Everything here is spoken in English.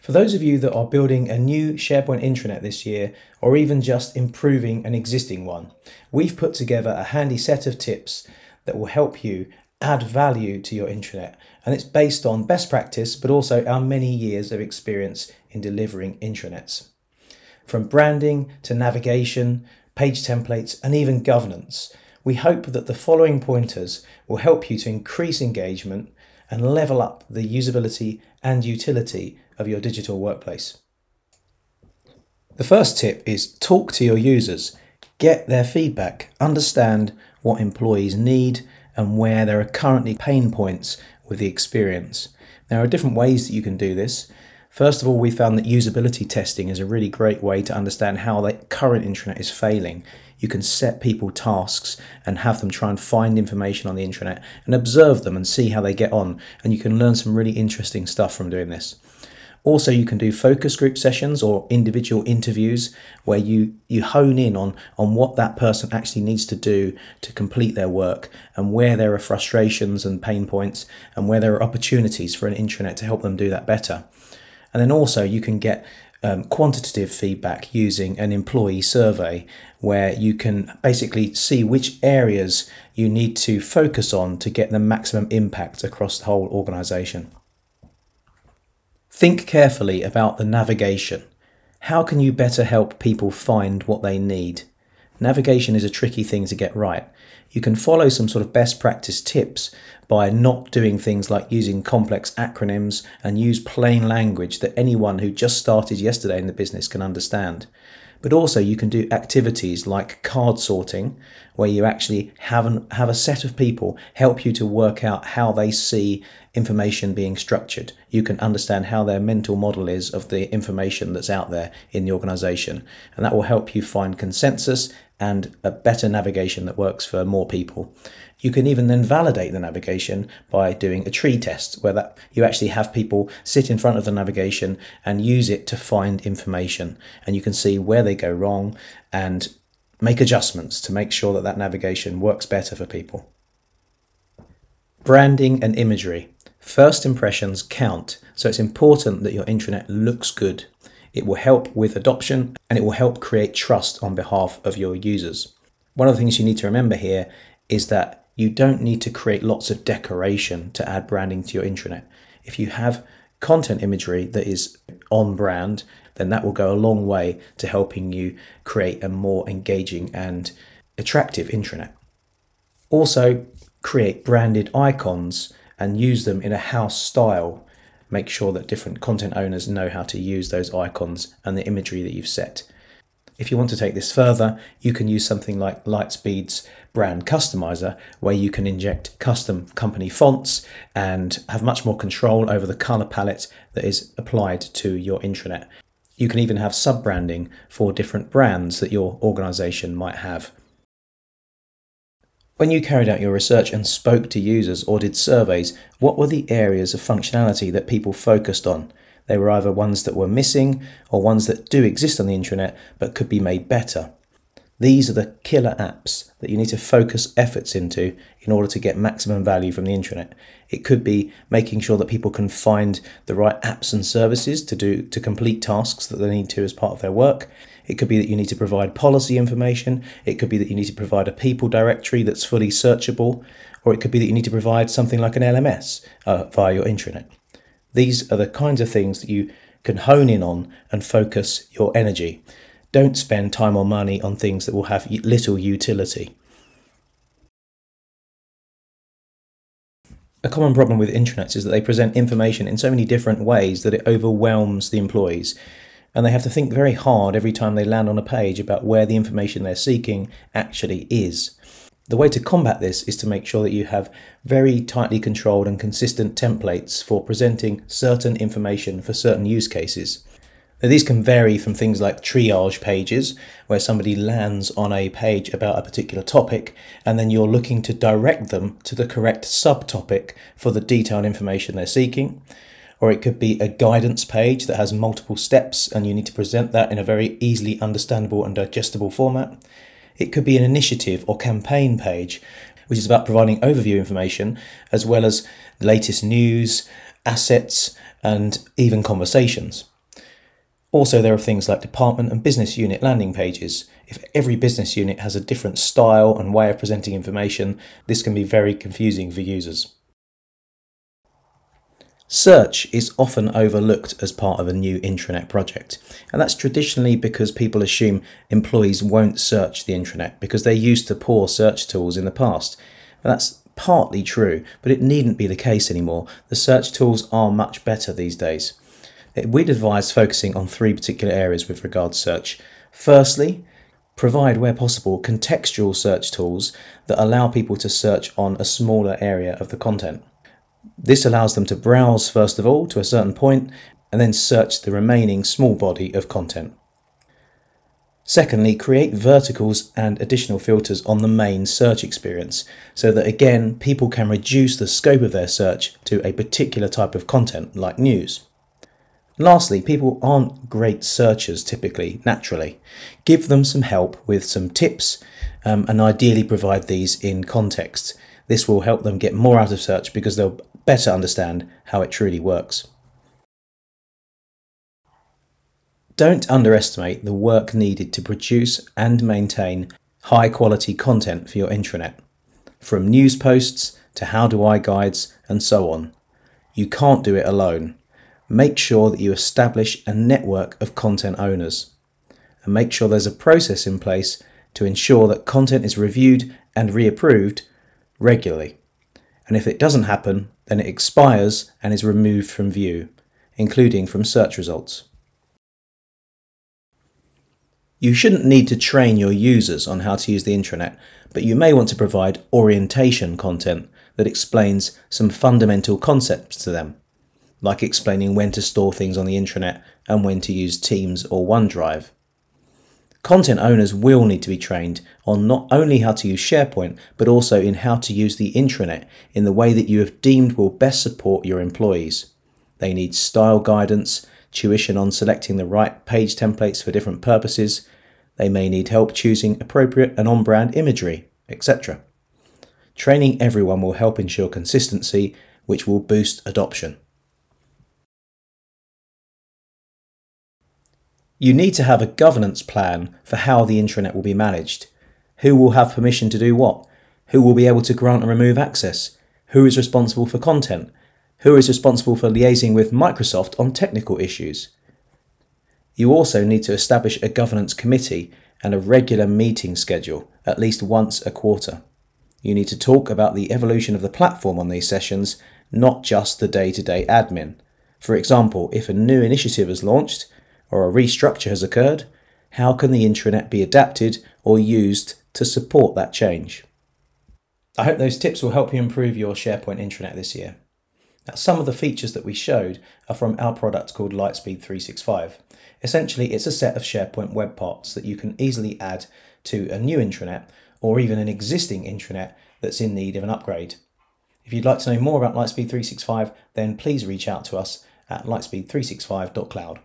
For those of you that are building a new SharePoint intranet this year, or even just improving an existing one, we've put together a handy set of tips that will help you add value to your intranet. And it's based on best practice, but also our many years of experience in delivering intranets. From branding to navigation, page templates, and even governance, we hope that the following pointers will help you to increase engagement and level up the usability and utility of your digital workplace. The first tip is talk to your users, get their feedback, understand what employees need and where there are currently pain points with the experience. There are different ways that you can do this. First of all, we found that usability testing is a really great way to understand how the current intranet is failing. You can set people tasks and have them try and find information on the intranet and observe them and see how they get on. And you can learn some really interesting stuff from doing this. Also, you can do focus group sessions or individual interviews where you, you hone in on, on what that person actually needs to do to complete their work and where there are frustrations and pain points and where there are opportunities for an intranet to help them do that better. And then also, you can get um, quantitative feedback using an employee survey where you can basically see which areas you need to focus on to get the maximum impact across the whole organization. Think carefully about the navigation. How can you better help people find what they need? Navigation is a tricky thing to get right. You can follow some sort of best practice tips by not doing things like using complex acronyms and use plain language that anyone who just started yesterday in the business can understand. But also, you can do activities like card sorting, where you actually have, an, have a set of people help you to work out how they see information being structured. You can understand how their mental model is of the information that's out there in the organization. And that will help you find consensus and a better navigation that works for more people. You can even then validate the navigation by doing a tree test where that you actually have people sit in front of the navigation and use it to find information and you can see where they go wrong and make adjustments to make sure that that navigation works better for people. Branding and imagery. First impressions count, so it's important that your intranet looks good. It will help with adoption and it will help create trust on behalf of your users. One of the things you need to remember here is that you don't need to create lots of decoration to add branding to your intranet. If you have content imagery that is on brand, then that will go a long way to helping you create a more engaging and attractive intranet. Also, create branded icons and use them in a house style make sure that different content owners know how to use those icons and the imagery that you've set. If you want to take this further, you can use something like Lightspeed's brand customizer, where you can inject custom company fonts and have much more control over the color palette that is applied to your intranet. You can even have sub branding for different brands that your organization might have. When you carried out your research and spoke to users or did surveys, what were the areas of functionality that people focused on? They were either ones that were missing or ones that do exist on the intranet but could be made better. These are the killer apps that you need to focus efforts into in order to get maximum value from the intranet. It could be making sure that people can find the right apps and services to do to complete tasks that they need to as part of their work. It could be that you need to provide policy information. It could be that you need to provide a people directory that's fully searchable. Or it could be that you need to provide something like an LMS uh, via your intranet. These are the kinds of things that you can hone in on and focus your energy. Don't spend time or money on things that will have little utility. A common problem with intranets is that they present information in so many different ways that it overwhelms the employees and they have to think very hard every time they land on a page about where the information they're seeking actually is. The way to combat this is to make sure that you have very tightly controlled and consistent templates for presenting certain information for certain use cases. These can vary from things like triage pages, where somebody lands on a page about a particular topic, and then you're looking to direct them to the correct subtopic for the detailed information they're seeking or it could be a guidance page that has multiple steps and you need to present that in a very easily understandable and digestible format. It could be an initiative or campaign page, which is about providing overview information as well as latest news, assets, and even conversations. Also, there are things like department and business unit landing pages. If every business unit has a different style and way of presenting information, this can be very confusing for users. Search is often overlooked as part of a new intranet project, and that's traditionally because people assume employees won't search the intranet because they're used to poor search tools in the past. that's partly true, but it needn't be the case anymore. The search tools are much better these days. Uh, we'd advise focusing on three particular areas with regard to search. Firstly, provide where possible contextual search tools that allow people to search on a smaller area of the content. This allows them to browse first of all to a certain point and then search the remaining small body of content. Secondly, create verticals and additional filters on the main search experience so that again people can reduce the scope of their search to a particular type of content like news. Lastly, people aren't great searchers typically, naturally. Give them some help with some tips um, and ideally provide these in context. This will help them get more out of search because they'll better understand how it truly works. Don't underestimate the work needed to produce and maintain high quality content for your intranet, from news posts to how do I guides and so on. You can't do it alone. Make sure that you establish a network of content owners and make sure there's a process in place to ensure that content is reviewed and reapproved regularly. And if it doesn't happen, then it expires and is removed from view, including from search results. You shouldn't need to train your users on how to use the intranet, but you may want to provide orientation content that explains some fundamental concepts to them, like explaining when to store things on the intranet and when to use Teams or OneDrive. Content owners will need to be trained on not only how to use SharePoint, but also in how to use the intranet in the way that you have deemed will best support your employees. They need style guidance, tuition on selecting the right page templates for different purposes. They may need help choosing appropriate and on brand imagery, etc. Training everyone will help ensure consistency, which will boost adoption. You need to have a governance plan for how the intranet will be managed. Who will have permission to do what? Who will be able to grant and remove access? Who is responsible for content? Who is responsible for liaising with Microsoft on technical issues? You also need to establish a governance committee and a regular meeting schedule, at least once a quarter. You need to talk about the evolution of the platform on these sessions, not just the day to day admin. For example, if a new initiative is launched, or a restructure has occurred, how can the intranet be adapted or used to support that change? I hope those tips will help you improve your SharePoint intranet this year. Now, some of the features that we showed are from our product called Lightspeed 365. Essentially, it's a set of SharePoint web parts that you can easily add to a new intranet or even an existing intranet that's in need of an upgrade. If you'd like to know more about Lightspeed 365, then please reach out to us at lightspeed365.cloud.